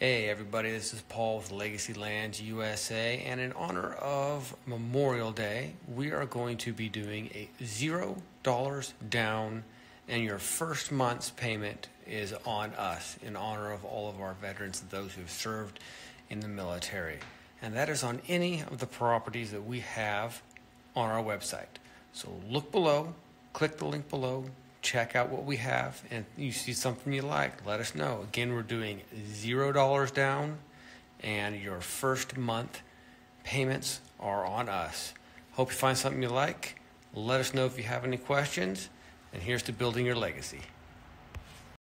Hey, everybody, this is Paul with Legacy Lands USA, and in honor of Memorial Day, we are going to be doing a $0 down, and your first month's payment is on us in honor of all of our veterans and those who have served in the military. And that is on any of the properties that we have on our website. So look below, click the link below, check out what we have, and you see something you like, let us know. Again, we're doing zero dollars down, and your first month payments are on us. Hope you find something you like. Let us know if you have any questions, and here's to building your legacy.